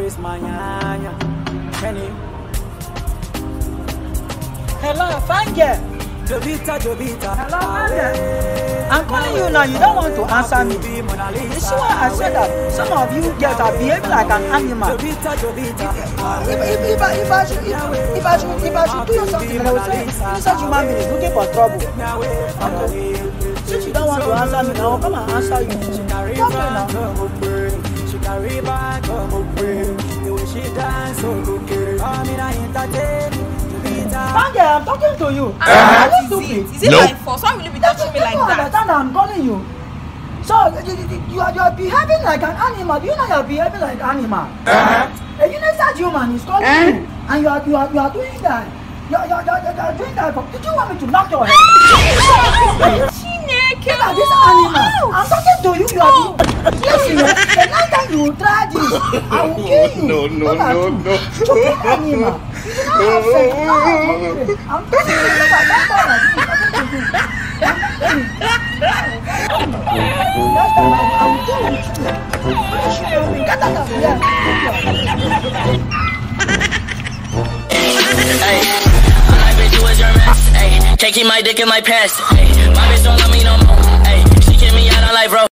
face my nyanya. Kenny. Hello, girl. Jovita, Jovita. Hello, fine. I'm calling you now. You don't want to answer me. Be Mona Lisa. You see why I said that some of you girls are behaving like an animal. Jovita, Jovita. If, if, if, I, if, I should, if, if I should, if I should do you something, I would say, innocent human being is looking for trouble. Okay. Since you don't want to answer me now, come and answer you. Carry Okay back, now. come pray. Back, girl, I'm talking to you. Ah, Are you what is stupid? it? Is it Nope. my fault? Why will you be touching me like you that? understand I'm calling you. So you, you, you, are, you are behaving like an animal. Do you know you are behaving like an animal? A innocent human is calling you, and you are you are you are doing that. You are, you are, you are, you are doing that. For, did you want me to knock your head? Chineke. Look at this animal. I'm talking to you. You are. Eh, the next time you try this, I will kill you. No, no, Look at no, you. no. Stupid animal. You do not have sense. You don't have sense. I'm telling you. Look at that boy. I'm talking to you. Telling you. Next time I I will deal with you. What you doing? Get out of here. Ay, my bitch, you was your mess. Ay, can't keep my dick in my pants. Ay, my bitch don't